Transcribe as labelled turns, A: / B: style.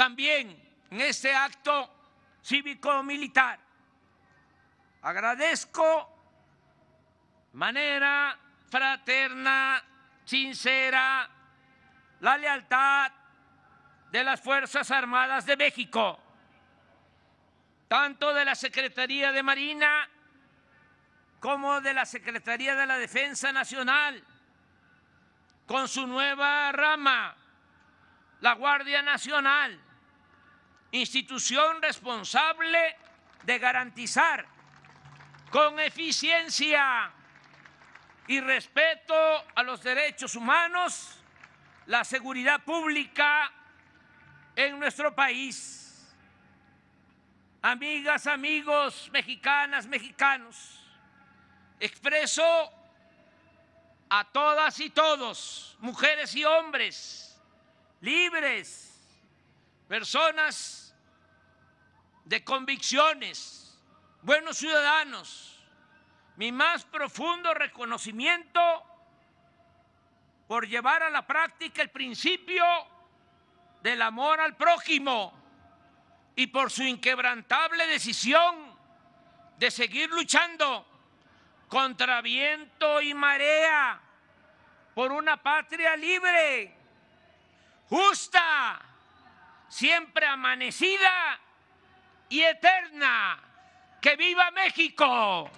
A: también en este acto cívico-militar. Agradezco manera fraterna, sincera, la lealtad de las Fuerzas Armadas de México, tanto de la Secretaría de Marina como de la Secretaría de la Defensa Nacional, con su nueva rama, la Guardia Nacional, institución responsable de garantizar con eficiencia y respeto a los derechos humanos la seguridad pública en nuestro país. Amigas, amigos, mexicanas, mexicanos, expreso a todas y todos, mujeres y hombres, libres, personas de convicciones, buenos ciudadanos, mi más profundo reconocimiento por llevar a la práctica el principio del amor al prójimo y por su inquebrantable decisión de seguir luchando contra viento y marea por una patria libre, justa, siempre amanecida y eterna. ¡Que viva México!